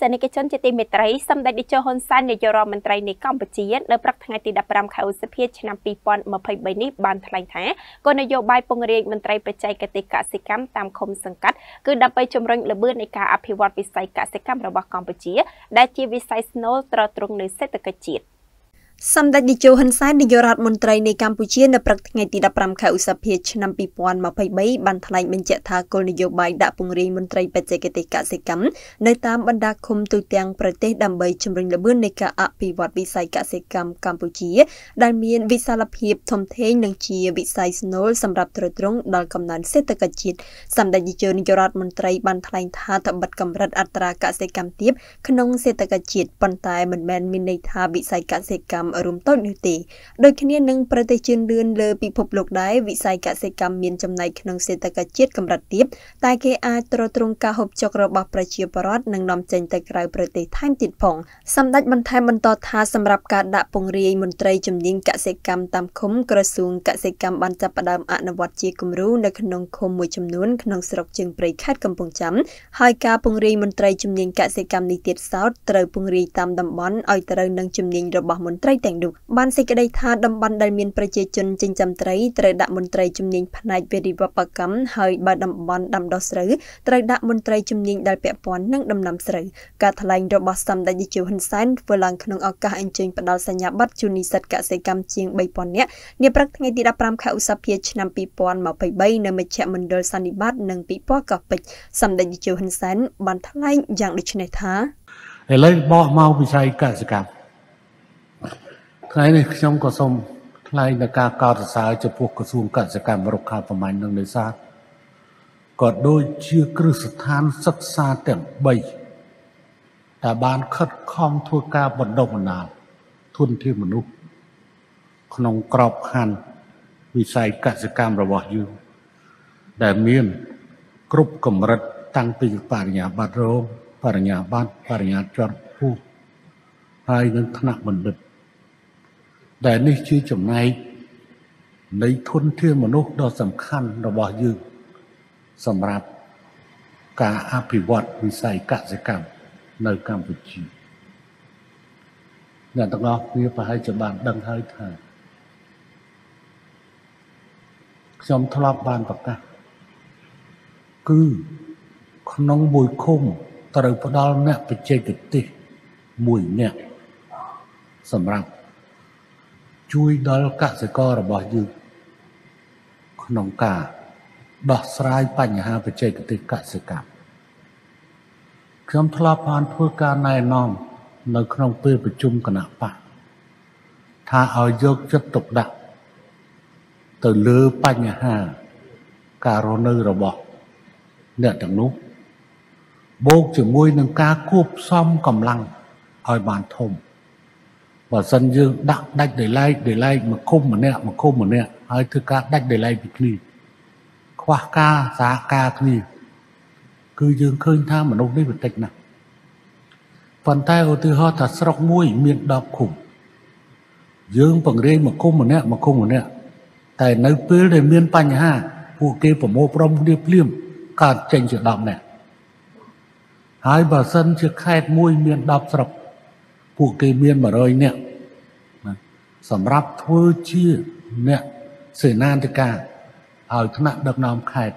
សនិកជនជាទីមេត្រីសម្ដេចតេជោហ៊ុនសែននាយករដ្ឋមន្ត្រីនៃកម្ពុជានៅព្រឹកថ្ងៃទី15ខែឧសភាឆ្នាំ2023នេះបានថ្លែងថាគោលនយោបាយពង្រីកមន្ត្រីបច្ចេកទេសកសិកម្មតាមឃុំសង្កាត់គឺដើម្បីជំរុញល្បឿននៃការអភិវឌ្ឍវិស័យកសិកម្មរបស់កម្ពុជា ដែលជាវិស័យស្នូលទ្រទ្រង់លើសេដ្ឋកិច្ចជាតិ។ សម្ដេចនាយកហ៊ុនសែននាយករដ្ឋមន្ត្រីនៃកម្ពុជានៅព្រឹកថ្ងៃទី15ខែឧសភាឆ្នាំ2023បានថ្លែងបញ្ជាក់ថាគោលនយោបាយដាក់ពង្រាយមន្ត្រីបច្ចេកទេសកសិកម្មនៅតាមបណ្ដាឃុំទូទាំងប្រទេសដើម្បីជំរុញល្បឿននៃការអភិវឌ្ឍវិស័យកសិកម្មកម្ពុជា ដែលមានវិសាលភាពធំធេងនិងជាវិស័យស្នូលសម្រាប់ទ្រទ្រង់ដល់កំណើនសេដ្ឋកិច្ចជាតិសម្ដេចនាយកនាយករដ្ឋមន្ត្រីបានថ្លែងថាត្បិតកម្រិតអត្រាកសិកម្មទាបក្នុងសេដ្ឋកិច្ចជាតិប៉ុន្តែមិនមែនមានន័យថាវិស័យកសិកម្មរួមតូចនោះទេដូចគ្នានឹងប្រទេសជឿនលឿនលើពិភពលោកដែរវិស័យកសិកម្មមានចំណែកក្នុងសេដ្ឋកិច្ចជាតិកម្រិតទាបតែគេអាចទ្រទ្រង់ការហូបចុករបស់ប្រជាពលរដ្ឋនិងនាំចេញទៅក្រៅប្រទេសថែមទៀតផងសម្ដេចបន្ថែមបន្តថាសម្រាប់ការដាក់ពង្រាយមន្ត្រីជំនាញកសិកម្មតាមឃុំក្រសួងកសិកម្មបានចាប់ផ្ដើមអនុវត្តជាគំរូនៅក្នុងឃុំមួយចំនួនក្នុងស្រុកជើងព្រៃខេត្តកំពង់ចាមហើយការពង្រាយមន្ត្រីជំនាញកសិកម្មនេះទៀតសោតត្រូវពង្រាយតាមតំបន់ឲ្យត្រូវនឹងជំនាញរបស់មន្ត្រីទាំងនោះបានសេចក្តីថាតំបន់ដែលមានប្រជាជនចិញ្ចឹមត្រីត្រូវដាក់មន្ត្រីជំនាញផ្នែកវិរិវបកម្មហើយបើតំបន់ដាំដុះស្រូវត្រូវដាក់មន្ត្រីជំនាញដែលពាក់ព័ន្ធនឹងដំណាំស្រូវការថ្លែងរបស់សម្ដេចនាយកហ៊ុនសែនធ្វើឡើងក្នុងឱកាសអញ្ជើញផ្ដល់សញ្ញាបត្រជូននិស្សិតកសិកម្មជាង3000នាក់នាព្រឹកថ្ងៃទី15ខែឧសភាឆ្នាំ2023នៅមជ្ឈមណ្ឌលសន្និបាតនិងពិព័រណ៍កោះពេជ្រសម្ដេចនាយកហ៊ុនសែនបានថ្លែងយ៉ាងដូចនេះថាឥឡូវបោះមកវិស័យកសិកម្ម ថ្ងៃនេះខ្ញុំក៏សូមថ្លែងនៅការកោតសរសើរចំពោះក្រសួងកសិកម្មរុក្ខាប្រមាញ់និងនេសាទក៏ដូចជាគ្រឹះស្ថានសិក្សាទាំង3ដែលបានខិតខំធ្វើការបណ្ដុះបណ្ដាលធនធានមនុស្សក្នុងក្របខ័ណ្ឌវិស័យកសិកម្មរបស់យើងដែលមានគ្រប់កម្រិតតាំងពីបរិញ្ញាបត្ររងបរិញ្ញាបត្របរិញ្ញាជាន់ខ្ពស់ហើយនឹងថ្នាក់បណ្ឌិត ដែលនេះជាចំណែកនៃធនធានមនុស្សដ៏សំខាន់របស់យើងសម្រាប់ការអភិវឌ្ឍវិស័យកសិកម្មនៅកម្ពុជាអ្នកទាំងអស់គ្នាប្រហែលជាបានដឹងហើយថាខ្ញុំធ្លាប់បានប្រកាសគឺក្នុងមួយឃុំត្រូវផ្ដល់អ្នកបច្ចេកទេសមួយអ្នកសម្រាប់ ជួយដល់កសិកររបស់យើងក្នុងការដោះស្រាយបញ្ហាបច្ចេកទេសកសិកម្មខ្ញុំធ្លាប់បានធ្វើការណែនាំនៅក្នុងពេលប្រជុំគណៈបកថាឲ្យយកចិត្តទុកដាក់ទៅលើបញ្ហាការរស់នៅរបស់អ្នកទាំងនោះបូកជាមួយនឹងការគួបផ្សំកម្លាំងឲ្យបានធំ បើសិនយើងដាក់ដាច់ដោយឡែកដោយឡែកមកគុំម្នាក់មកគុំម្នាក់ហើយធ្វើការដាច់ដោយឡែកពីគ្នាខ្វះការសហការគ្នាគឺយើងឃើញថាមនុស្សនេះវាតិចណាស់ប៉ុន្តែឧទាហរណ៍ថាស្រុកមួយមាន10ឃុំយើងបង្រៀនមកគុំម្នាក់មកគុំម្នាក់តែនៅពេលដែលមានបញ្ហាពួកគេប្រមូលព្រមគ្នាភ្លាមកើតចេញជា10នាក់ហើយបើសិនជាខេត្តមួយមាន10ស្រុក ពួកគេមាន100នាក់សម្រាប់ធ្វើជាអ្នកសេនាធិការឲ្យថ្នាក់ដឹកនាំខេត្ត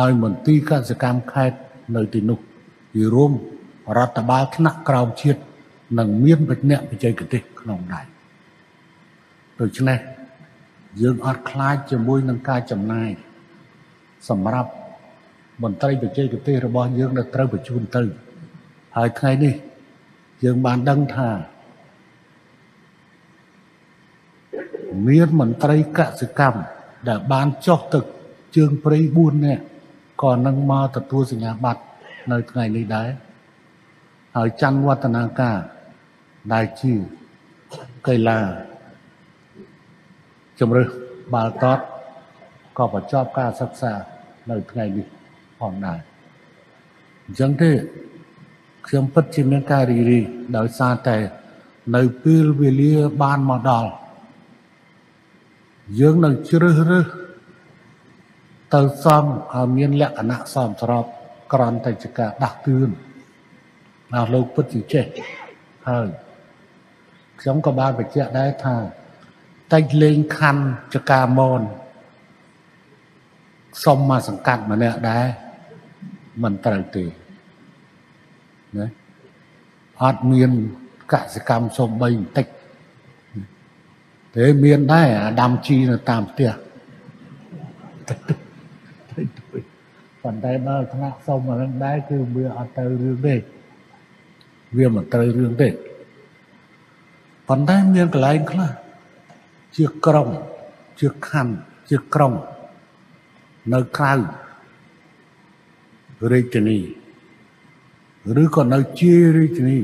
ឲ្យមន្ទីរកសិកម្មខេត្តនៅទីនោះពីរួមរដ្ឋបាលថ្នាក់ក្រោមជាតិនិងមានបញ្ញាបច្ចេកទេសក្នុងដែរដូច្នេះយើងអត់ខ្លាចជាមួយនឹងការចំណាយសម្រាប់មន្ត្រីបច្ចេកទេសរបស់យើងដែលត្រូវបញ្ជូនទៅហើយថ្ងៃនេះ យើងបានដឹងថាមានមន្ត្រីកសិកម្មដែលបានចុះទឹកជើងព្រៃ4នាក់ក៏នឹងមកទទួលសញ្ញាបត្រនៅថ្ងៃនេះដែរហើយច័ន្ទវឌ្ឍនាការដែលជាកីឡាជំរឿសបាល់ទាត់ក៏បញ្ចប់ការសិក្សានៅថ្ងៃនេះផងដែរអញ្ចឹងទេ ខ្ញុំពិតជាមានការរីរីដោយសារតែនៅពេលវេលាបានមកដល់យើងនឹងជ្រើសរើសទៅសំឲ្យមានលក្ខណៈសមស្របក្រំតែជាការដាស់តឿនអស់លោកពិតជាចេះហើយខ្ញុំក៏បានបញ្ជាក់ដែរថាតែងលេងខណ្ឌចកាមនសុំមកសង្កាត់ម្នាក់ដែរមិនត្រូវទេ ណាអត់មានកសិកម្មសំបីបន្តិចទេមានដែរអាដាំជីនៅតាមផ្ទះប៉ុន្តែដល់ថ្នាក់សុំអានឹងដែរគឺវាអត់ទៅរឿងទេវាមិនត្រូវរឿងទេប៉ុន្តែមានកន្លែងខ្លះជាក្រុងជាខណ្ឌជាក្រុងនៅក្រៅរាជធានី ឬក៏នៅជារាជធានី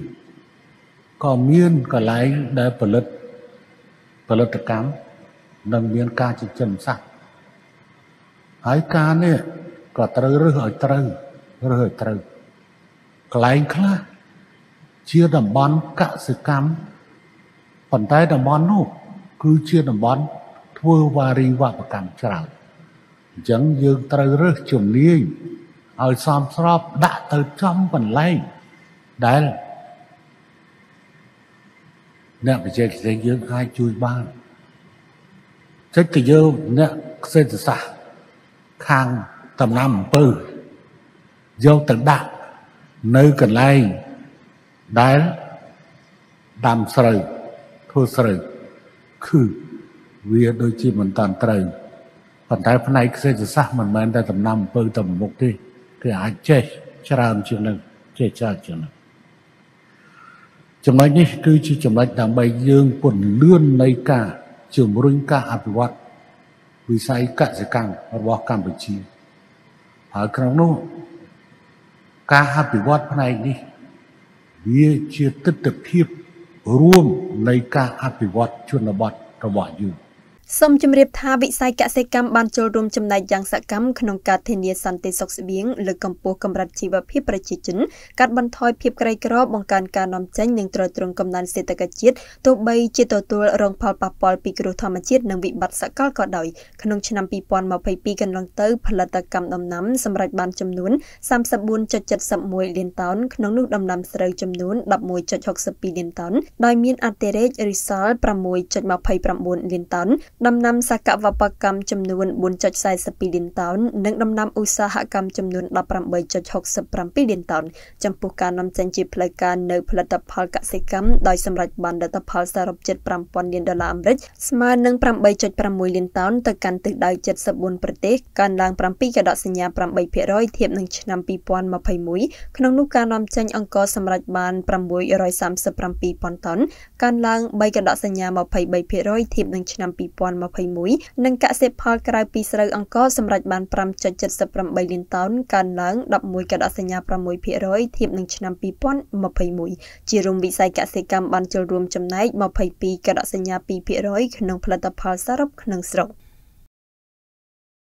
ក៏មានកន្លែងដែលផលិតផលិតកម្មនិងមានការចិញ្ចឹមសត្វហើយការនេះក៏ត្រូវរើសឲ្យត្រូវរើសឲ្យត្រូវកន្លែងខ្លះជាតំបន់កសិកម្មប៉ុន្តែតំបន់នោះគឺជាតំបន់ធ្វើវារីវប្បកម្មច្រើនអញ្ចឹងយើងត្រូវរើសជំនាញ ឲ្យសមស្របដាក់ទៅចំកន្លែងដែលអ្នកបច្ចេកទេសយើងអាចជួយបានចិត្តទៅយើងអ្នកសេដ្ឋសាស្ត្រខាងតំណាំអំពើយកទៅដាក់នៅកន្លែងដែលដាំស្រូវធ្វើស្រូវគឺវាដូចជាមិនតាន់ត្រូវប៉ុន្តែផ្នែកសេដ្ឋសាស្ត្រមិនមែនតែដំណាំអំពើទៅមុខទេ គឺអាចចេះច្រើនជាងនឹងចេះច្រើនជាងនឹងចំណុចនេះគឺជាចំណុចដើម្បីយើងពន្លឿននៃការជំរុញការអភិវឌ្ឍវិស័យកសិកម្មរបស់កម្ពុជាហើយក្នុងនោះការអភិវឌ្ឍផ្នែកនេះ វាជាទស្សនវិជ្ជារួមនៃការអភិវឌ្ឍជនបទរបស់យើង សូមជម្រាបថាវិស័យកសិកម្មបានចូលរួមចំណែកយ៉ាងសកម្មក្នុងការធានាសន្តិសុខស្បៀងលើកកម្ពស់កម្រិតជីវភាពប្រជាជនកាត់បន្ថយភាពក្រីក្របង្កើនការនាំចេញនិងទ្រទ្រង់កំណើនសេដ្ឋកិច្ចជាតិទោះបីជាទទួលរងផលប៉ះពាល់ពីគ្រោះធម្មជាតិនិងវិបត្តិសកលក៏ដោយក្នុងឆ្នាំ2022កន្លងទៅផលិតកម្មដំណាំសម្រេចបានចំនួន34.71លានតោនក្នុងនោះដំណាំស្រូវចំនួន11.62លានតោនដោយមានអតិរេករិសល់6.29លានតោនដំណាំសកវបកម្មចំនួន4.42លានតោននិងដំណាំឧស្សាហកម្មចំនួន18.67លានតោនចំពោះការនាំចេញជាផ្លូវការនៅផលិតផលកសិកម្មដោយសម្រេចបានលទ្ធផលសរុបជិត5000លានដុល្លារអាមេរិកស្មើនឹង8.6លានតោនទៅកាន់ទិសដៅ74ប្រទេសកើនឡើង7កដកសញ្ញា8%ធៀបនឹងឆ្នាំ2021ក្នុងនោះការនាំចេញអង្ករសម្រេចបាន637,000តុនកើនឡើង3កដកសញ្ញា23%ធៀបនឹងឆ្នាំ2000 2021និងកសិផលក្រៅពីស្រូវអង្ករសម្រេចបាន5.78លានតោនកើនឡើង11កដកសញ្ញា6%ធៀបនឹងឆ្នាំ2021ជារួមវិស័យកសិកម្មបានចូលរួមចំណែក22កដកសញ្ញា2%ក្នុងផលិតផលសរុបក្នុងស្រុក